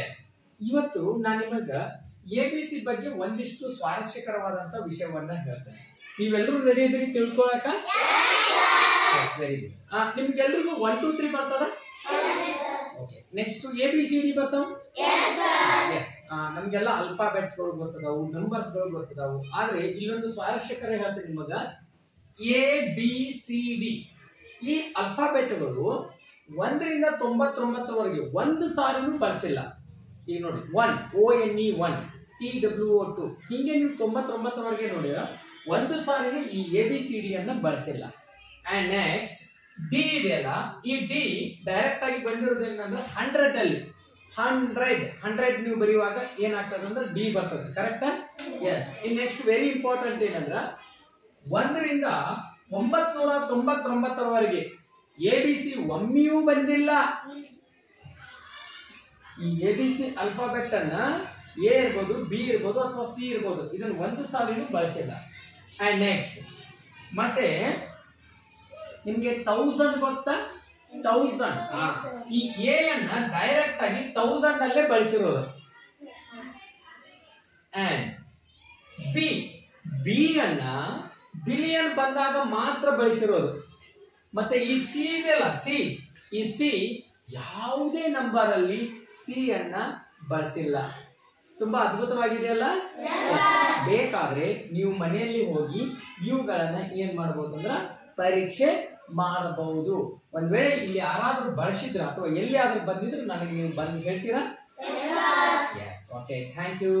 S ಇವತ್ತು ನಾನು ನಿಮಗ ಎ ಬಿ ಸಿ ಬಗ್ಗೆ ಒಂದಿಷ್ಟು ಸ್ವಾರಸ್ಯಕರವಾದಂತ ವಿಷಯವನ್ನ ಹೇಳ್ತೇನೆ. ನೀವೆಲ್ಲರೂ ರೆಡಿ ಇದ್ರಿ ತಿಳ್ಕೊಳಕ? ವೆರಿ ಗುಡ್ ನಿಮ್ಗೆಲ್ರಿಗೂ ಒನ್ ಟೂ ತ್ರೀ ಬರ್ತದ? Okay next A B C D ಬರ್ತಾವ? ಎಸ್ ನಮ್ಗೆಲ್ಲ ಅಲ್ಫಾಬೆಟ್ಸ್ಗಳು ಗೊತ್ತದಾವು ನಂಬರ್ಸ್ಗಳು ಗೊತ್ತದಾವು. ಆದ್ರೆ ಇಲ್ಲೊಂದು ಸ್ವಾರಸ್ಯಕರ ಹೇಳ್ತೇನೆ ನಿಮಗ. ಎ ಬಿ ಸಿ ಡಿ ಈ ಅಲ್ಫಾಬೆಟ್ಗಳು ಒಂದರಿಂದ ತೊಂಬತ್ತೊಂಬತ್ತರವರೆಗೆ ಒಂದು ಸಾರಿನೂ ಬರ್ಸಿಲ್ಲ. ಈಗ ನೋಡಿ one O N E one T W O two ಹೀಗೆ ನೀವು ತೊಂಬತ್ತೊಂಬತ್ತರವರೆಗೆ ನೋಡಿ ಒಂದು ಸಾರಿನೂ ಈ ಎ ಬಿ ಸಿ ಡಿ ಅನ್ನ ಬಳಸಿಲ್ಲ ಅಂಡ್ ನೆಕ್ಸ್ಟ್ ಡಿ ಇದೆಯಲ್ಲ ಈ ಡಿ ಡೈರೆಕ್ಟ್ ಆಗಿ ಬಂದಿರೋದು ಏನಂದ್ರೆ ಹಂಡ್ರೆಡ್ ಅಲ್ಲಿ. ಹಂಡ್ರೆಡ್ ಹಂಡ್ರೆಡ್ ನೀವು ಬರೆಯುವಾಗ ಏನಾಗ್ತದೆ ಅಂದ್ರೆ ಡಿ ಬರ್ತದೆ correct yes in next very important ಏನಂದ್ರೆ, ಒಂದರಿಂದ ಒಂಬತ್ನೂರ ತೊಂಬತ್ತೊಂಬತ್ತರವರೆಗೆ ಎ ಬಿ ಸಿ ಒಮ್ಮೆಯೂ ಬಂದಿಲ್ಲ. ಈ ಎ ಬಿ ಸಿ ಅಲ್ಫಾಬೆಟ್ ಅನ್ನ ಎ ಇರ್ಬೋದು, ಬಿ ಇರ್ಬೋದು ಅಥವಾ ಸಿ ಇರ್ಬೋದು, ಇದನ್ನ ಒಂದು ಸಾಲಿನೂ ಬಳಸಿಲ್ಲ. ಆ್ಯಂಡ್ ನೆಕ್ಸ್ಟ್ ಮತ್ತೆ ನಿಮಗೆ ತೌಸಂಡ್ ಗೊತ್ತಾ? ತೌಸಂಡ್ ಈ ಎ ಅನ್ನ ಡೈರೆಕ್ಟ್ ಆಗಿ ತೌಸಂಡ್ ಅಲ್ಲೇ ಬಳಸಿರೋದು. ಆ್ಯಂಡ್ ಬಿ ಬಿ ಅನ್ನ ಬಿಲಿಯನ್ ಬಂದಾಗ ಮಾತ್ರ ಬಳಸಿರೋದು. ಮತ್ತೆ ಈ ಸಿ ಇದೆಯಲ್ಲ? ಸಿ ಈ ಸಿ ಯಾವುದೇ ನಂಬರ್ ಅಲ್ಲಿ ಸಿ ಅನ್ನ ಬಳಸಿಲ್ಲ. ತುಂಬಾ ಅದ್ಭುತವಾಗಿದೆಯಲ್ಲ? ಬೇಕಾದ್ರೆ ನೀವು ಮನೆಯಲ್ಲಿ ಹೋಗಿ ಇವುಗಳನ್ನ ಏನ್ ಮಾಡಬಹುದು ಅಂದ್ರ ಪರೀಕ್ಷೆ ಮಾಡಬಹುದು. ಒಂದ್ ವೇಳೆ ಇಲ್ಲಿ ಯಾರಾದ್ರೂ ಬಳಸಿದ್ರ ಅಥವಾ ಎಲ್ಲಿ ಆದ್ರೂ ಬಂದಿದ್ರು ನನಗೆ ನೀವು ಬಂದು ಹೇಳ್ತೀರಾ? Yes okay thank you